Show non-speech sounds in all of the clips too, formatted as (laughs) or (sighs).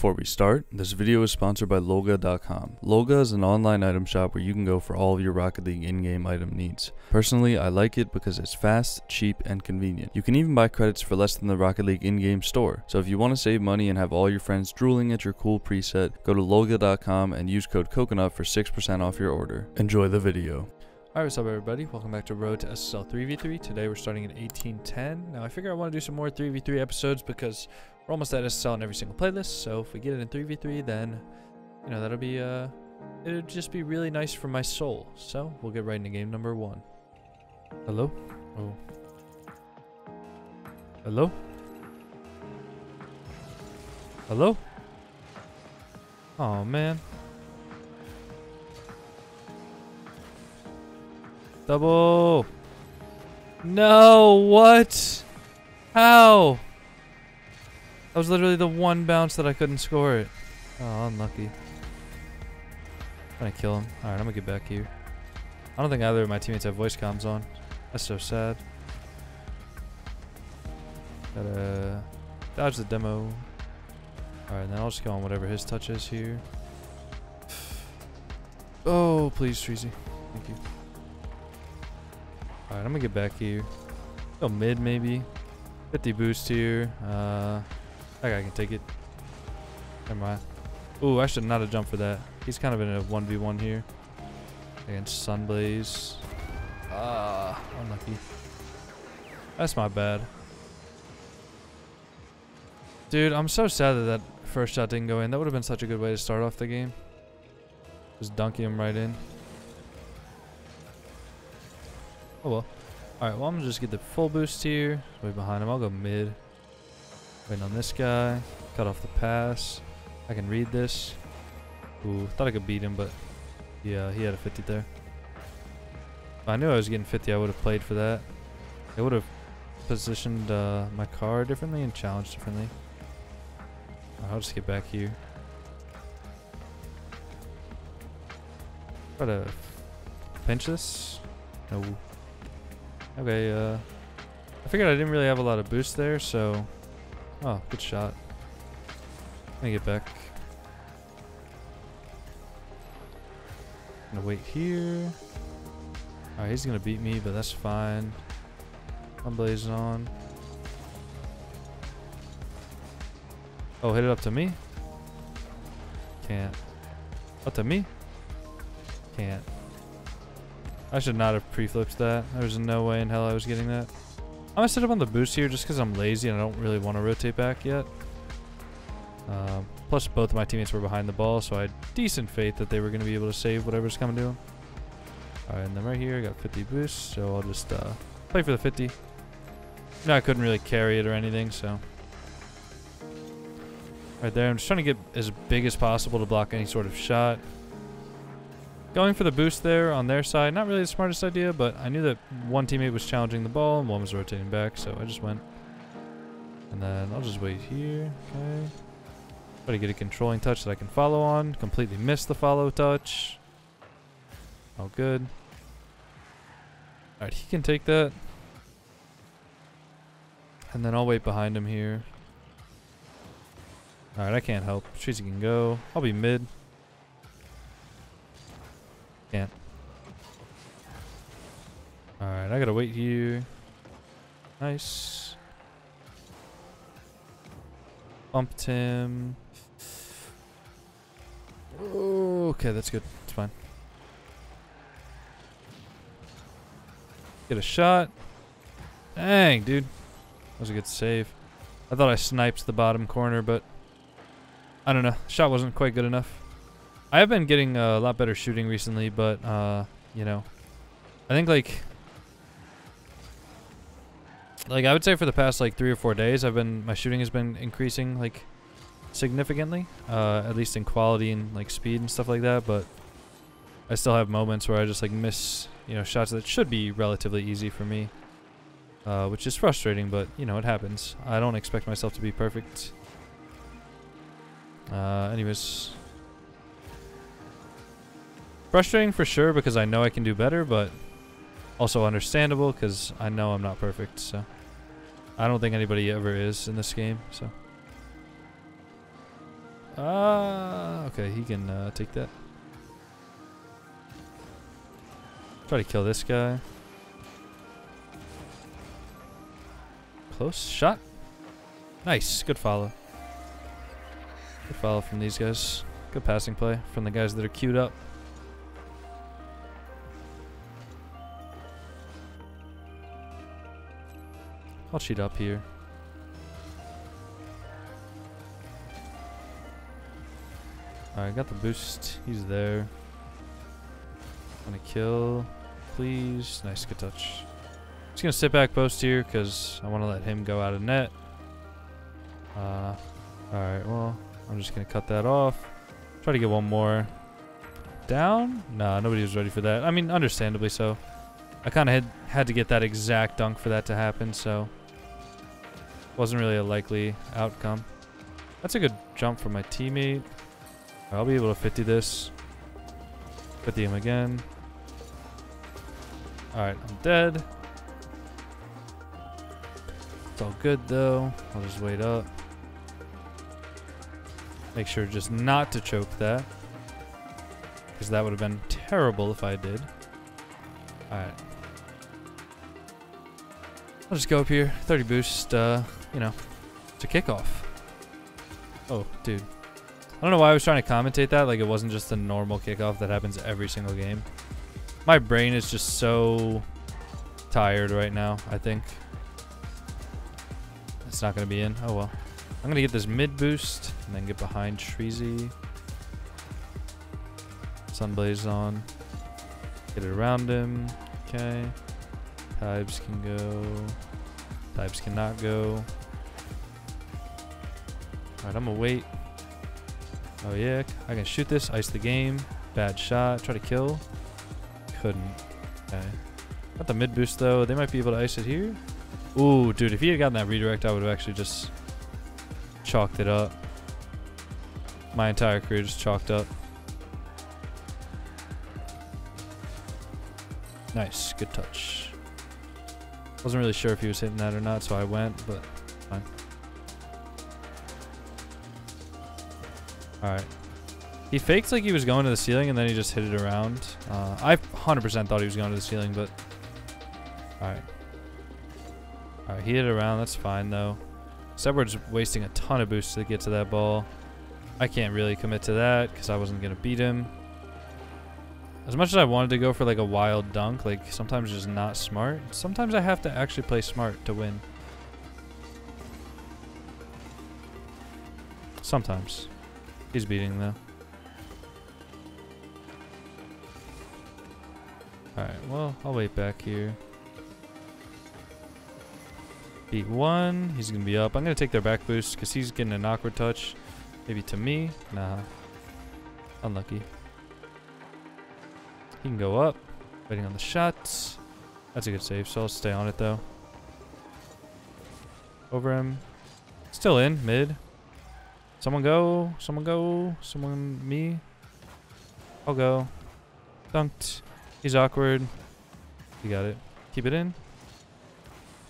Before we start, this video is sponsored by LOLGA.com. LOLGA is an online item shop where you can go for all of your Rocket League in-game item needs. Personally, I like it because it's fast, cheap, and convenient. You can even buy credits for less than the Rocket League in-game store. So if you want to save money and have all your friends drooling at your cool preset, go to LOLGA.com and use code COCONUT for 6% off your order. Enjoy the video. Alright, what's up everybody? Welcome back to Road to SSL 3v3. Today we're starting at 1810. Now I figure I want to do some more 3v3 episodes because we're almost at SSL in every single playlist, so if we get it in 3v3 then, you know, that'll be, uh, it'll just be really nice for my soul. So, we'll get right into game number one. Hello? Oh. Hello? Hello? Oh man. Double. No, what? How? That was literally the one bounce that I couldn't score it. Oh, unlucky. I'm gonna kill him. Alright, I'm gonna get back here. I don't think either of my teammates have voice comms on. That's so sad. Gotta dodge the demo. Alright, then I'll just go on whatever his touch is here. (sighs) Oh, please, Treasy. Thank you. Alright, I'm gonna get back here. Go mid maybe. 50 boost here. Uh, that guy can take it. Never mind. Ooh, I should not have jumped for that. He's kind of in a 1v1 here. Against Sunblaze. Ah, unlucky. That's my bad. Dude, I'm so sad that that first shot didn't go in. That would have been such a good way to start off the game. Just dunking him right in. Oh well. Alright, well I'm gonna just get the full boost here. Way behind him. I'll go mid. Waiting on this guy. Cut off the pass. I can read this. Ooh, thought I could beat him, but yeah, he had a 50 there. If I knew I was getting 50, I would have played for that. I would have positioned uh, my car differently and challenged differently. I'll just get back here. Try to pinch this. No. Okay, uh... I figured I didn't really have a lot of boost there, so... Oh, good shot. I get back. Gonna wait here. Alright, he's gonna beat me, but that's fine. I'm blazing on. Oh, hit it up to me? Can't. Up to me? Can't. I should not have pre-flipped that. There's no way in hell I was getting that. I'm gonna set up on the boost here just because I'm lazy and I don't really want to rotate back yet. Um, plus, both of my teammates were behind the ball, so I had decent faith that they were going to be able to save whatever's coming to them. Alright, and then right here, I got 50 boost, so I'll just uh, play for the 50. No, I couldn't really carry it or anything, so... Right there, I'm just trying to get as big as possible to block any sort of shot. Going for the boost there on their side, not really the smartest idea, but I knew that one teammate was challenging the ball and one was rotating back, so I just went. And then I'll just wait here, okay. Try to get a controlling touch that I can follow on. Completely missed the follow touch. Oh, good. Alright, he can take that. And then I'll wait behind him here. Alright, I can't help. Tracy can go. I'll be mid. Can't. Alright, I gotta wait here. Nice. Bumped him. Okay, that's good. It's fine. Get a shot. Dang, dude. That was a good save. I thought I sniped the bottom corner, but I don't know. Shot wasn't quite good enough. I have been getting a lot better shooting recently, but, uh, you know, I think, like, like, I would say for the past, like, three or four days, I've been, my shooting has been increasing, like, significantly, uh, at least in quality and, like, speed and stuff like that, but I still have moments where I just, like, miss, you know, shots that should be relatively easy for me, uh, which is frustrating, but, you know, it happens. I don't expect myself to be perfect. Uh, anyways, Frustrating for sure because I know I can do better, but also understandable because I know I'm not perfect. So I don't think anybody ever is in this game. So Ah, okay, he can uh, take that. Try to kill this guy. Close shot. Nice, good follow. Good follow from these guys. Good passing play from the guys that are queued up. I'll cheat up here. Alright, got the boost. He's there. Gonna kill. Please. Nice, good touch. Just gonna sit back post here because I want to let him go out of net. Uh, Alright, well, I'm just gonna cut that off. Try to get one more. Down? Nah, nobody was ready for that. I mean, understandably so. I kind of had, had to get that exact dunk for that to happen, so... Wasn't really a likely outcome. That's a good jump from my teammate. I'll be able to 50 this. 50 him again. Alright, I'm dead. It's all good though. I'll just wait up. Make sure just not to choke that. Because that would have been terrible if I did. Alright. I'll just go up here. 30 boost, uh, you know, to kickoff. Oh, dude. I don't know why I was trying to commentate that, like it wasn't just a normal kickoff that happens every single game. My brain is just so tired right now, I think. It's not going to be in. Oh well. I'm going to get this mid boost and then get behind Treasy. Sunblaze on. Get it around him. Okay. Tybes can go. Tybes cannot go. Alright, I'm gonna wait. Oh yeah, I can shoot this, ice the game. Bad shot, try to kill. Couldn't. Okay. Got the mid boost though. They might be able to ice it here. Ooh, dude, if he had gotten that redirect, I would have actually just chalked it up. My entire career just chalked up. Nice, good touch. Wasn't really sure if he was hitting that or not, so I went, but fine. Alright. He faked like he was going to the ceiling and then he just hit it around. Uh, I 100% thought he was going to the ceiling, but... Alright. Alright, he hit it around. That's fine, though. Edward's wasting a ton of boosts to get to that ball. I can't really commit to that because I wasn't going to beat him. As much as I wanted to go for like a wild dunk, like sometimes just not smart. Sometimes I have to actually play smart to win. Sometimes. He's beating though. Alright, well, I'll wait back here. Beat one. He's going to be up. I'm going to take their back boost because he's getting an awkward touch. Maybe to me. Nah. Unlucky. He can go up. Waiting on the shots. That's a good save, so I'll stay on it though. Over him. Still in, mid. Someone go. Someone go. Someone me. I'll go. Dunked. He's awkward. You got it. Keep it in.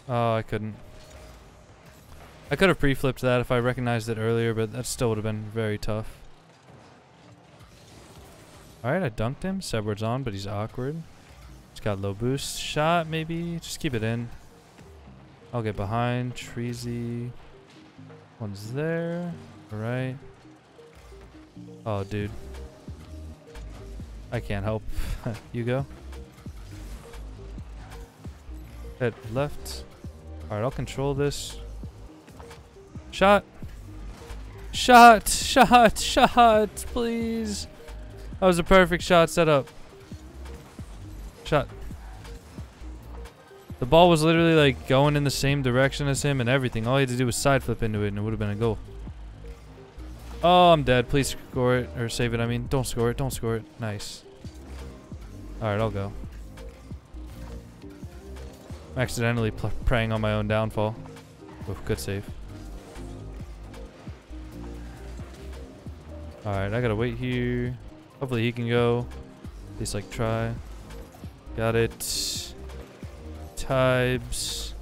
Oh, I couldn't. I could have pre-flipped that if I recognized it earlier, but that still would have been very tough. Alright, I dunked him. Sebward's on, but he's awkward. He's got low boost. Shot, maybe. Just keep it in. I'll get behind. Treasy. One's there. Alright. Oh, dude. I can't help. (laughs) you go. Hit left. Alright, I'll control this. Shot. Shot. Shot. Shot. Please. That was a perfect shot set up. Shot. The ball was literally like going in the same direction as him and everything. All he had to do was side flip into it and it would have been a goal. Oh, I'm dead. Please score it. Or save it, I mean. Don't score it. Don't score it. Nice. Alright, I'll go. I'm accidentally preying on my own downfall. Oof, good save. Alright, I gotta wait here. Hopefully he can go. At least like try. Got it. Tybes.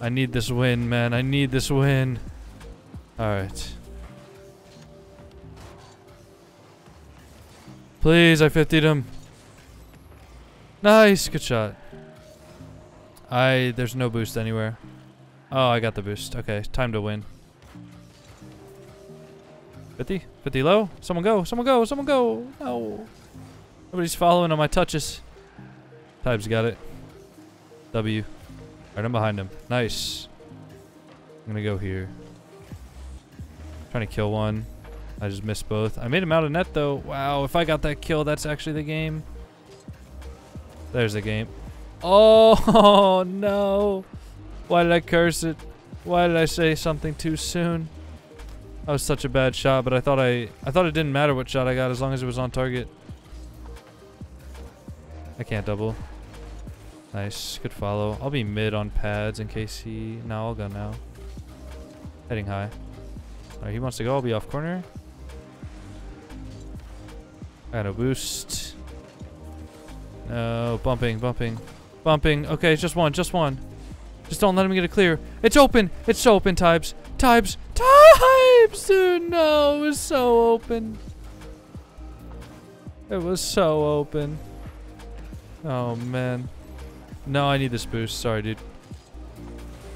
I need this win, man. I need this win. Alright. Please, I 50'd him. Nice, good shot. I, there's no boost anywhere. Oh, I got the boost. Okay, time to win. 50? 50 low? Someone go, someone go, someone go. No. Nobody's following on my touches. Tybes got it. W. Alright, I'm behind him. Nice. I'm gonna go here. Trying to kill one. I just missed both. I made him out of net though. Wow, if I got that kill, that's actually the game. There's the game. Oh (laughs) no. Why did I curse it? Why did I say something too soon? That was such a bad shot, but I thought I I thought it didn't matter what shot I got as long as it was on target. I can't double. Nice, good follow. I'll be mid on pads in case he. No, I'll go now. Heading high. Alright, he wants to go. I'll be off corner. I got no boost. No, bumping, bumping, bumping. Okay, just one, just one. Just don't let him get it clear. It's open. It's so open, Tybes. Tybes. Tybes, dude. No, it was so open. It was so open. Oh, man. No, I need this boost. Sorry, dude.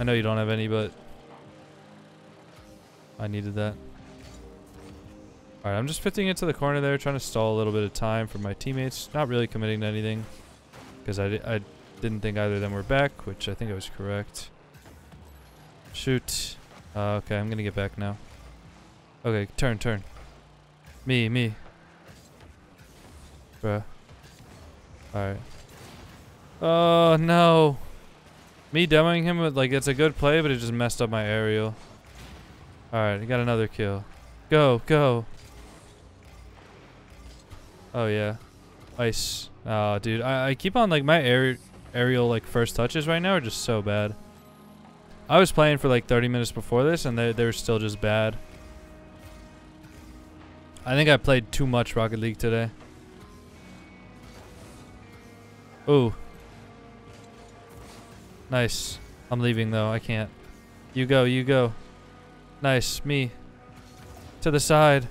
I know you don't have any, but... I needed that. Alright, I'm just fitting into the corner there, trying to stall a little bit of time for my teammates. Not really committing to anything. Because I, I didn't think either of them were back, which I think I was correct. Shoot. Uh, okay, I'm gonna get back now. Okay, turn, turn. Me, me. Bruh. Alright. Oh, no. Me demoing him with, like, it's a good play, but it just messed up my aerial. Alright, I got another kill. Go, go. Oh, yeah. Ice. Oh, dude. I, I keep on, like, my aer aerial, like, first touches right now are just so bad. I was playing for, like, 30 minutes before this, and they, they were still just bad. I think I played too much Rocket League today. Ooh. Nice. I'm leaving, though. I can't. You go, you go. Nice. Me. To the side.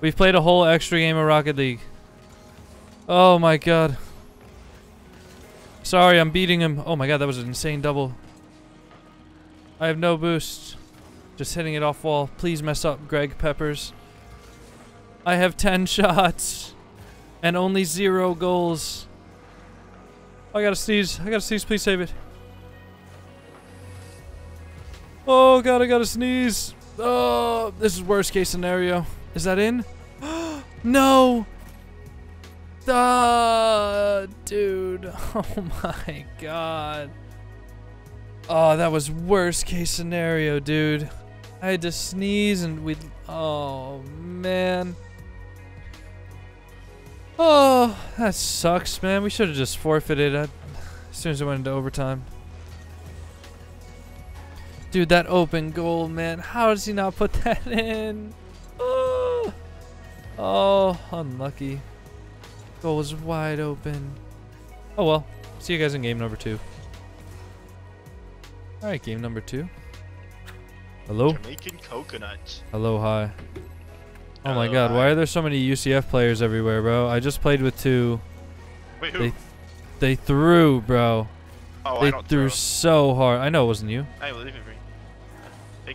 We've played a whole extra game of Rocket League. Oh my god. Sorry, I'm beating him. Oh my god, that was an insane double. I have no boost. Just hitting it off wall. Please mess up, Greg Peppers. I have 10 (laughs) shots. And only zero goals. I gotta sneeze. I gotta sneeze. Please save it. Oh god, I gotta sneeze. Oh, this is worst case scenario. Is that in? (gasps) no. Uh, dude. (laughs) Oh my god. Oh, that was worst case scenario, dude. I had to sneeze and we Oh, man. Oh, that sucks, man. We should have just forfeited as soon as it went into overtime. Dude, that open goal, man. How does he not put (laughs) that in? Oh, oh unlucky. Goal was wide open. Oh well. See you guys in game number two. Alright, game number two. Hello? Jamaican coconut. Hello, hi. Oh my Hello, god, why are there so many UCF players everywhere, bro? I just played with two. Wait, who? They they threw, bro. oh, they I don't threw throw. so hard. I know it wasn't you. I leave it free.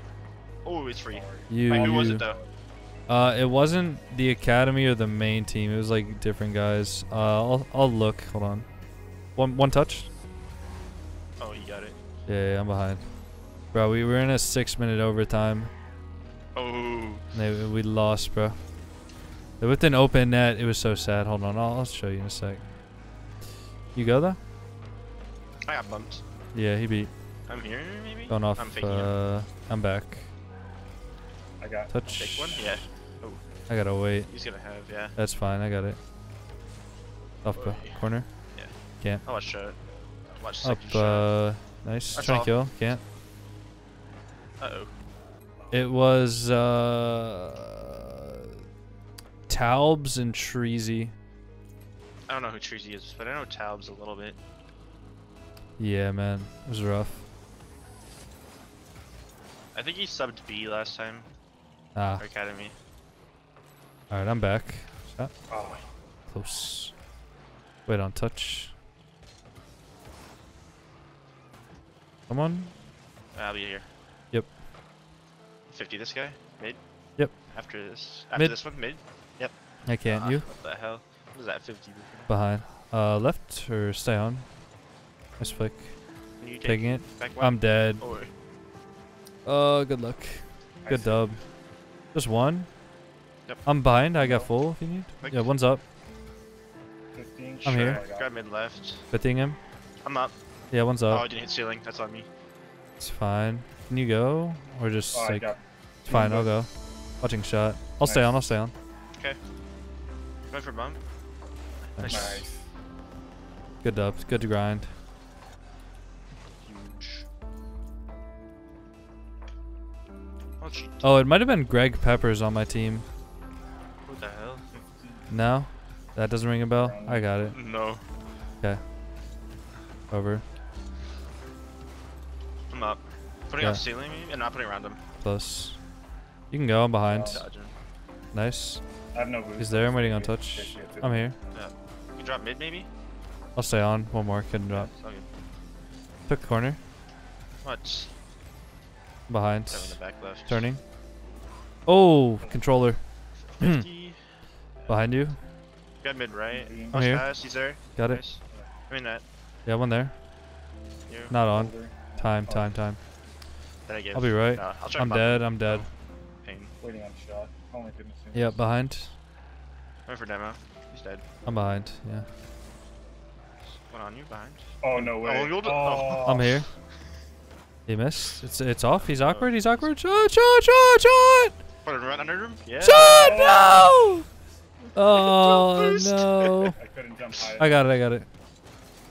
Oh, it's free. You. Wait, who was you. it though? Uh, it wasn't the academy or the main team. It was like different guys. Uh, I'll I'll look. Hold on. One one touch. Yeah, yeah I'm behind. Bro, we were in a six minute overtime. Oh, they, we lost, bro. With an open net, it was so sad. Hold on, I'll, I'll show you in a sec. You go though? I got bumped. Yeah, he beat. I'm here, maybe. Going off. I'm faking uh, I'm back. I got touch. One. Yeah, I gotta wait. he's gonna have. Yeah. That's fine. I got it. Off co- Oy. corner. Yeah. Can't. I'll watch shot. Watch Up. second shot. Uh, nice. That's Trying to kill. Can't. Uh oh. It was uh, Taubes and Treasy. I don't know who Treasy is, but I know Taubes a little bit. Yeah, man, it was rough. I think he subbed B last time. Ah, Our academy. all right, I'm back. Shot, Oh. Close. Wait on touch. Come on. I'll be here. Yep. 50 this guy? Mid? Yep. After this. After Mid. this one? Mid? Yep. I can't. Ah, you What the hell? What is that 50? behind. Uh, left or stay on. Nice flick. Can you take Taking it. back I'm dead. Or Uh, good luck. Good Nice. dub. Just one. Yep. I'm behind. I got full if you need. Like- Yeah, one's up. 15. I'm here. Oh, I got grab mid left. Fitting him. I'm up. Yeah, one's up. Oh, up. I didn't hit ceiling. That's on me. It's fine. Can you go? Or just Oh, like. It's fine. I'll go. Watching shot. I'll stay on, I'll stay on. Okay. Going for bump. Nice. nice. Good dubs, Good to grind. Huge. Oh. Oh, it might have been Greg Peppers on my team. What the hell? No? That doesn't ring a bell? I got it. No. Okay. Over. I'm up. Putting Yeah. on ceiling maybe? And not putting around him. Close. You can go, I'm behind. Oh. Nice. I have no boost. He's there, I'm waiting on touch. 50, 50. I'm here. Yeah. You can drop mid maybe? I'll stay on. One more. Couldn't drop. It's all. Took the corner. What? Behind. Seven in the back left. Turning. Oh, controller. 50. (clears throat) Behind you. Got mid right. I'm Most here. He's there. Got it. I mean that. Yeah, one there. You. Not on. Over. Time, Oh. time, time. That I gave. I'll be right. No, I'll I'm dead. I'm dead. Pain. Waiting on shot. Oh my goodness. Yep, behind. Wait for demo. He's dead. I'm behind. Yeah. One on you behind. Oh no way. Oh, you'll do- oh. oh. I'm here. He missed. It's it's off. He's oh. awkward. He's awkward. Shot! Shot! Shot! Shot! Put him right under him. Yeah. Shot! No! (laughs) Oh boost. no! (laughs) I couldn't jump high. I got it. I got it.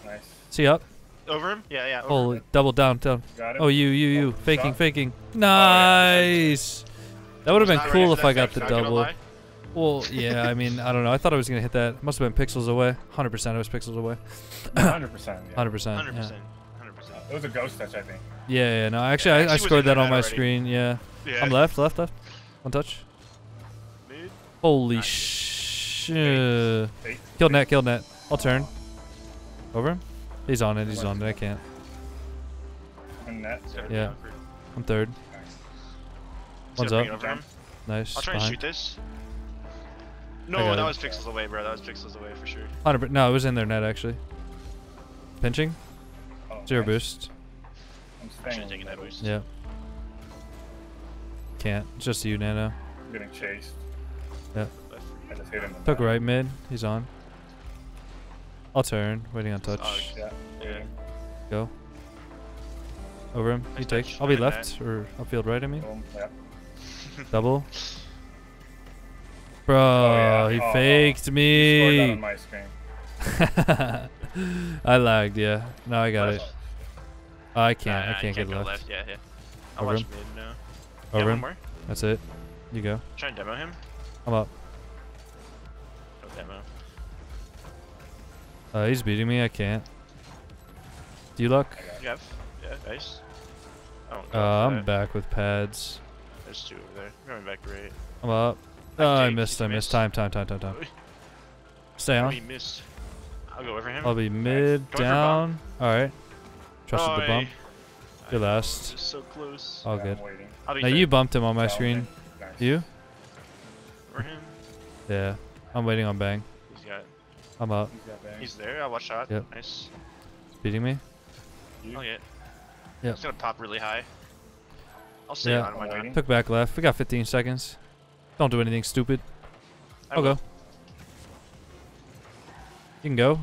Nice. See up. Over him. Yeah, yeah. Holy oh, him. double down down. Got it. Oh you you you Oh, faking shot. faking. Oh, yeah. Nice. That would have been Was not ready cool if I got the double. Well, (laughs) yeah. I mean, I don't know. I thought I was gonna hit that. Must have been pixels away. Hundred percent. It was pixels away. 100. percent Hundred percent. (clears throat) Hundred Yeah. percent. Hundred percent. It was a ghost touch, I think. Yeah, yeah. No, actually, Yeah, I, I actually was scored in that the on my already. screen. Yeah. Yeah. I'm left, left, left. One touch. Mid. Holy Nice. shit. Fake. Killed net, killed net. I'll turn. Over him? He's on it, he's on it. I can't. And net. It's gotta be Yeah. awkward. I'm third. Nice. One's up. it Over him. Nice. I'll try and shoot this. No, that it. was pixels away, bro. That was pixels away for sure. 100 No, it was in their net actually. Pinching. Oh, Zero nice. boost. I'm I staying should have that boost. Yeah. Can't. It's just you, Nano. I'm getting chased. But I just hit him. Took right mid. He's on. I'll turn. Waiting on touch. Oh, Yeah. Yeah. Go. Over him. You Nice take. I'll be I'm in left or upfield right. I mean. Boom. Yeah. (laughs) Double. Bro, oh, yeah. he Oh, oh. faked He me. scored that on my. (laughs) I lagged, yeah. No, I got it. Left. I can't. Nah, I can't get go left. Yeah, yeah. I'll Over him. mid now. Over yeah, him. That's it. You go. Try and demo him. I'm up. No demo. Uh, he's beating me. I can't. Do you luck? I got it. You have? Yeah, nice. Oh, Uh, I'm back with pads. There's two over there. Going back right. I'm up. Back Oh, I Jake, missed. you I missed. missed. Time, time, time, time, time. Oh, Stay Oh, on. he missed. I'll go over him. I'll be mid, Go down. Alright. Trusted the bump. I You're last. So close. All Yeah, good. I'm waiting. I'll be Now you bumped him on my Oh, screen. okay. Nice. You? Over him. Yeah. I'm waiting on bang. He's got. I'm up. He's got bang. He's there. I'll watch shot. Yep. Nice. He's beating me. Oh, you? I'll get. Yep. It's gonna pop really high. I'll stay Yeah. on my I'm time. waiting. Took back left. We got 15 seconds. Don't do anything stupid. I I'll will. go. You can go.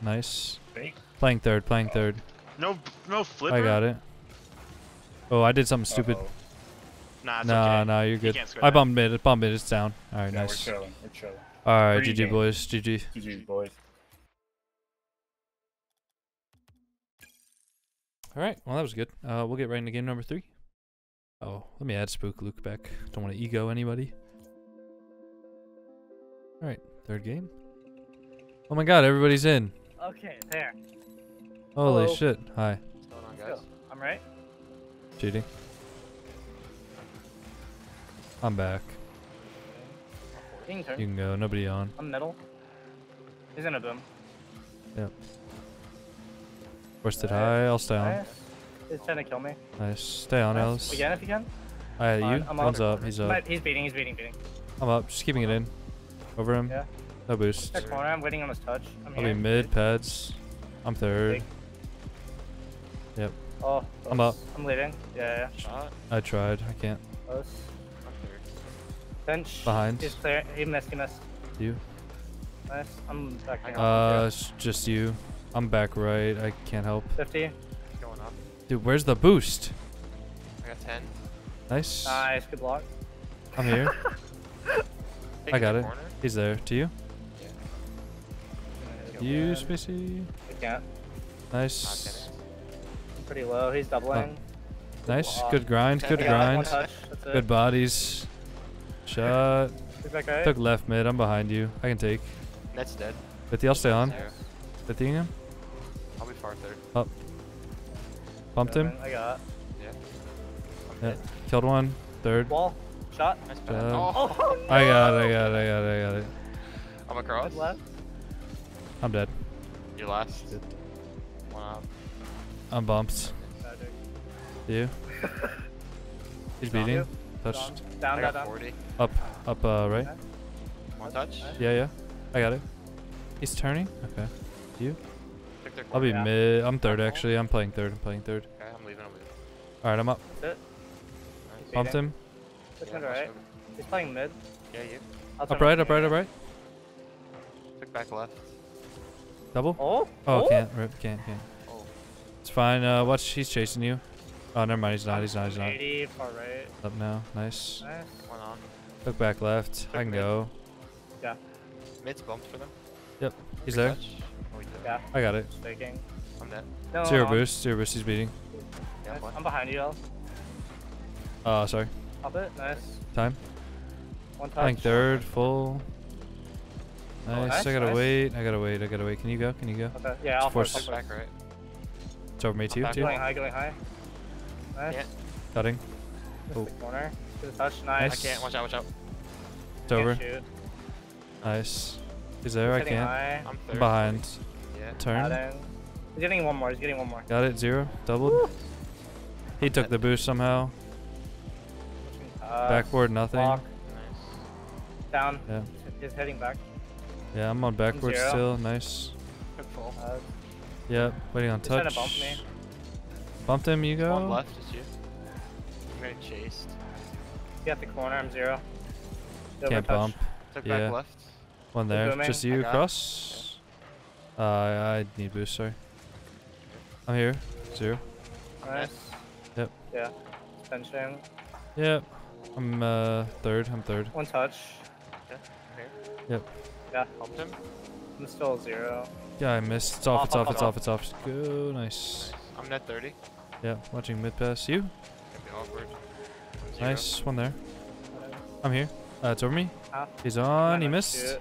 Nice. Fake. Playing third, playing third. No, no flipper. I got it. Oh, I did something stupid. Uh-oh. Nah, it's Nah, okay. nah, you're You good. can't I that. bumped mid. It bumped mid. It's down. All right, Yeah, we're chilling. We're chilling. All right, GG boys. GG. GG's, boys. All right. Well, that was good. Uh, we'll get right into game number three. Oh, let me add Spook Luke back. Don't want to ego anybody. All right, third game. Oh my God, everybody's in. Okay, there. Holy Hello. shit. Hi. What's going on, guys? I'm right. Cheating. I'm back. You can turn. You can go. Nobody on. I'm middle. He's in a boom. Forested Nice. high. I'll stay on. Nice. He's trying to kill me. Nice. Stay on, Nice. Alice. Again, if you can. Alright, you. I'm up. One's up. He's up. Might- He's beating. He's beating. Beating. I'm up. Just keeping it in. Over him. Yeah. No boost. Check corner. I'm waiting on his touch. I'm I'll here. be mid pads. I'm third. Big. Oh. I'm up. I'm leading. Yeah. Yeah. I tried. I can't. Close. I'm. Bench. Behind. He's there? He missed. He missed. You. Nice. I'm back. I down. Uh, it's just you. I'm back right. I can't help. 50. Going up. Dude, where's the boost? I got 10. Nice. Nice. Good block. I'm here. (laughs) I got it. Corner. He's there. To you. Yeah. You, Yeah. Spacey. I can't. Nice. I'm pretty low. He's doubling. Nice. Good grind. Good I got one grind. touch. That's it. Good bodies. Shot. He's back right. Took left mid. I'm behind you. I can take. That's dead. 50. I'll stay on. Zero. 50 him. I'll be far third. Up. Bumped him. I got. Yeah. I'm Yeah. dead. Killed one. Third. Wall. Shot. Nice Job. pass. Oh, Oh, no. I got it. I got it. I got it. I got it. I'm across. Good left. I'm dead. You're last. Good. One up. I'm bumped. Magic. You. (laughs) He's beating. Down. Touched. Down, I down, down. 40. Up. Up. Uh. Right. One touch. Yeah. Yeah. I got it. He's turning. Okay. You? I'll be. Yeah. mid. I'm third actually. I'm playing third. I'm playing third. Okay, I'm leaving. I'm leaving. All right. I'm up. That's it. Nice. Bumped him. Push Yeah, right. He's playing mid. Yeah, you. I'll turn Up right. Up right. Up right. Took back left. Double. Oh. Oh, can't. Rip. Can't. Can't. Oh. It's fine. Uh. Watch. He's chasing you. Oh, never mind. He's not. He's not. He's not. 80 far right. Up now. Nice. Nice. One on. Look back left. I can mid. go. Yeah. Mid's bumped for them. He's Free there. Oh, he's there. Yeah. I got it. Staking. I'm dead. No. Zero no, boost. Zero boost. He's beating. Yeah, Nice. I'm behind you, Al. Uh. Sorry. Pop it. Nice. Time. One touch. Playing third. Full. Nice. nice, I gotta nice. wait. I gotta wait. I gotta wait. Can you go? Can you go? Okay. Yeah, I'll Force- force. Back right. It's over me too. back Too. Going high, going high. Nice. Yeah. Cutting. Missed Oh. the corner. Good touch. I Nice. can't. Watch out. Watch out. It's Can't over. Shoot. Nice. He's there. I can't. High. I'm I'm third. behind. Yeah. Turn. Adding. He's getting one more. He's getting one more. Got it. Zero. Doubled. He took the boost somehow. Uh, Backward. Nothing. Block. Nice. Down. Yeah. He's heading back. Yeah. I'm on backward Zero. still. Nice. Took full. Uh, Yep. Waiting on He's trying touch. to bump me. Bumped him. You go. One left is you. I'm getting chased. he at the corner. I'm zero. Over Can't touch. bump. Took Yeah. back left. One there. booming. Just you got it. across. Uh, I I need boost. Sorry. I'm here. Zero. Nice. Yep. Yeah. Benching. Yep. I'm uh third. I'm third. One touch. Okay. I'm here. Yep. Yeah. Helped him. I'm still zero. Yeah, I missed. It's off. It's Off, off. off, It's off. off. It's off. Go. Nice. Nice. I'm net 30. Yeah. Watching mid pass. You. Gonna be awkward. I'm zero. Nice. One there. I'm here. Uh, it's over me. Ah. He's on. He missed. shoot.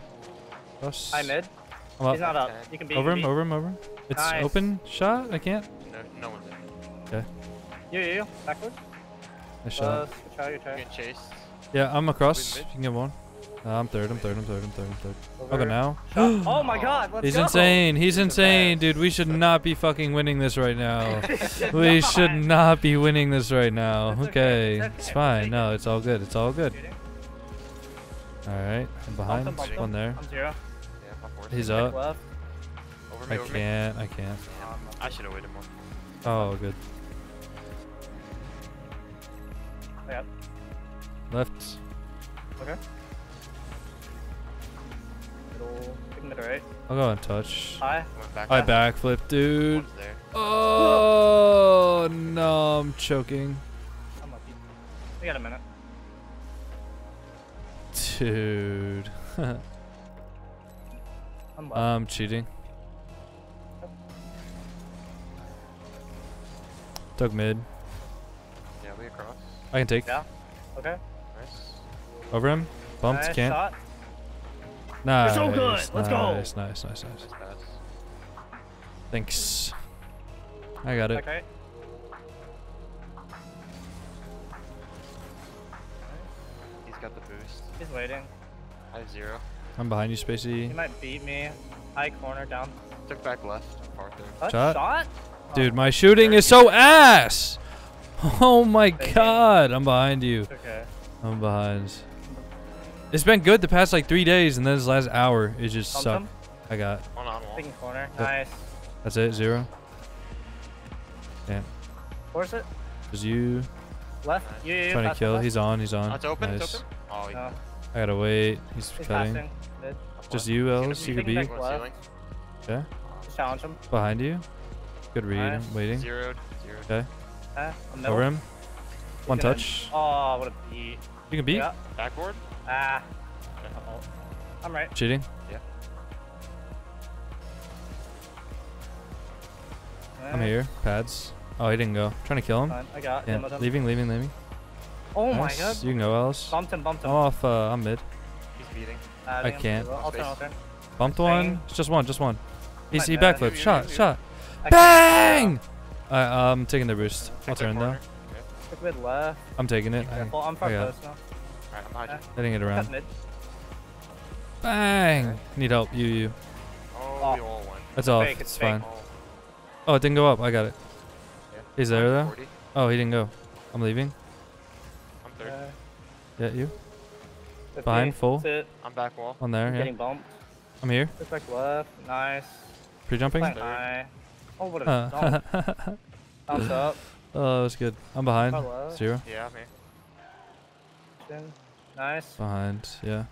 Cross. High mid. I'm up. He's not up. You can be. Over him. can Over him. Over him. It's Nice. open shot. I can't. No, no one's there. Be. You, you, you. Backward. Nice shot. Close. Good try. Good I'm try. getting chased. Yeah, I'm across. You can get one. Uh, I'm third. I'm third. I'm third. I'm third. I'm third. Over. Okay, now. (gasps) Oh my God. Let's He's go. insane. He's the insane, dude. We should not be fucking winning this right now. (laughs) Should (laughs) we not. should not be winning this right now. It's okay, Okay, it's it's okay, we'll fine. No, it's all good. It's all good. All right, I'm behind. Bump him. One there. I'm zero. Yeah. He's up. Over me, I over me. can't. I can't. I should have waited more. Oh, good. Yeah. Left. Okay. Middle. Big mid right. I'll go and touch. High. Back. I backflip, dude. There. Oh no, I'm choking, I'm lucky. We got a minute. dude. (laughs) I'm left. I'm cheating. Dug mid. Yeah, we across. I can take. Yeah. okay. Nice. Over him. Bumped. nice Can't. Shot. Nice. so good. Let's go. Nice, nice, nice, nice. Nice. Thanks. I got it. Okay. He's got the boost. He's waiting. I have zero. I'm behind you, Spacey. He might beat me. High corner down. Took back left. Arthur. What? Shot? Shot? Dude, Oh, my shooting is so ass. (laughs) Oh my god, I'm behind you. okay. I'm behind. It's been good the past like three days, and then this last hour it just Bumped sucked. him. I got. One on wall. Taking corner. Yep. Nice. That's it. Zero. Yeah. Force it. Just you Left. You, you, you. trying to kill. pass. He's on. He's on. Oh, it's open. Nice. It's open. Oh, he, No, I gotta wait. He's, he's cutting. Just you, He's gonna You could be back one left. ceiling. okay. Just challenge him. Behind you. Good read. Nice. I'm waiting. Zeroed. Zeroed. Okay. Eh, Over him. He's One gonna- touch. Oh, what a beat. You can beat. Yeah. Backboard. Ah. Uh-oh. I'm right. Cheating. Yeah. I'm here. Pads. Oh, he didn't go. Trying to kill him. Fine. I got Yeah. him him. Leaving. Leaving. Leaving. Oh my god. You can go, Ellis. Bumped him, bumped him. I'm off. Uh, I'm mid. He's beating. Uh, I I'm can't. too low. I'll turn, I'll turn. Bumped Bang. one. It's just one. Just one. He's, he bad. backflip. Shot. you, you. Shot. Bang! Alright, I'm taking the boost. I'll turn though. Corner. Took mid left. I'm taking it. I, careful. I'm far I got it. close now. Alright, I'm behind you. I didn't get Cut around. mid. Bang! Need help. You, you. Oh, Oh. we all won. That's off. fake, it's It's fine. Oh, Oh, it didn't go up. I got it. yeah. He's there though. 40. Oh, he didn't go. I'm leaving. I'm third. Uh, Yeah, you. 50. Behind, full. I'm back wall. On there. I'm Yeah. Getting bumped. I'm here. Just back left. Nice. Pre-jumping. Playing Third. high. Oh, what a Uh, dump. (laughs) Bounce up. Oh, that was good. I'm behind. Far left. Zero. Yeah, I'm here. Nice. Behind. Yeah.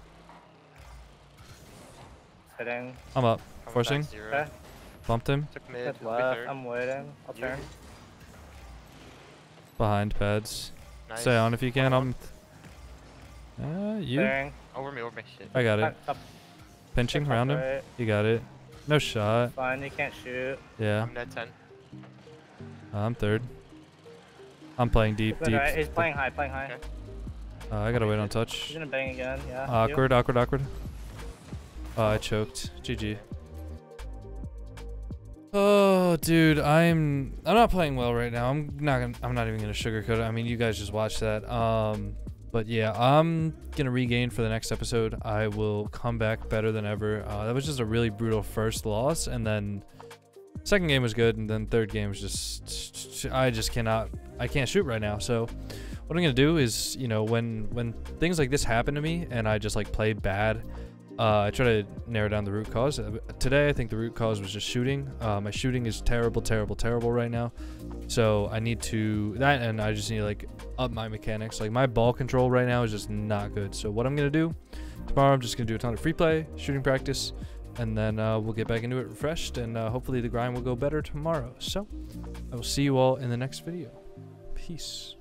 Hitting. I'm up. Coming Forcing. Zero. Okay. Bumped him. Took mid. That's I'll be left. third. I'm waiting. I'll You. turn. Behind pads. Nice. Stay on if you can. I'm. Uh, you. Turning. Over me, over me. Shit. I got it. Up, up, Pinching up around him. right. You got it. No shot. Fine. You can't shoot. Yeah. I'm net 10. I'm third. I'm playing deep, Good, deep. right. He's playing high. Playing high. Okay. Uh, I gotta wait on touch. He's gonna bang again. Yeah. you. Awkward, awkward, awkward. Oh, I choked. GG. Oh, dude, I'm I'm not playing well right now. I'm not gonna, I'm not even gonna sugarcoat it. I mean, you guys just watched that. Um, but yeah, I'm gonna regain for the next episode. I will come back better than ever. Uh, that was just a really brutal first loss, and then second game was good, and then third game was just I just cannot I can't shoot right now. So what I'm gonna do is, you know, when when things like this happen to me and I just like play bad, uh, I try to narrow down the root cause. Uh, Today, I think the root cause was just shooting. Uh, my shooting is terrible, terrible, terrible right now. So I need to that, and I just need to like up my mechanics. Like my ball control right now is just not good. So what I'm gonna do tomorrow, I'm just gonna do a ton of free play, shooting practice, and then uh, we'll get back into it refreshed, and uh, hopefully the grind will go better tomorrow. So I will see you all in the next video. Peace.